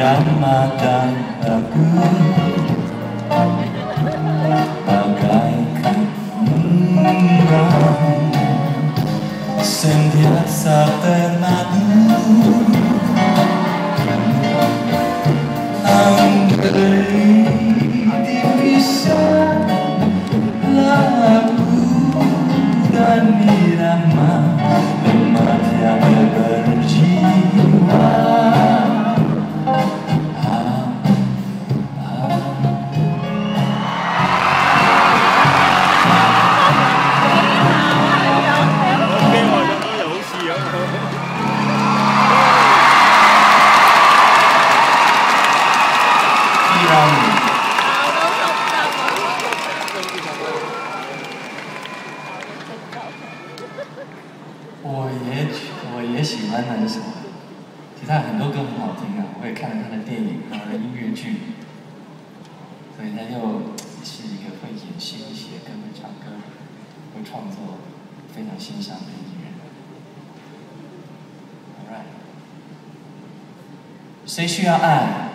Pejam mata aku Bagaikan mengambang Sendiasa termadu Andai divisa Lagu dan irama 我我也我也喜欢男生，其他很多歌很好听啊，我也看了他的电影，他的音乐剧，所以他又是一个会演戏，写歌，会唱歌，会创作，非常欣赏的艺人。谁需要爱？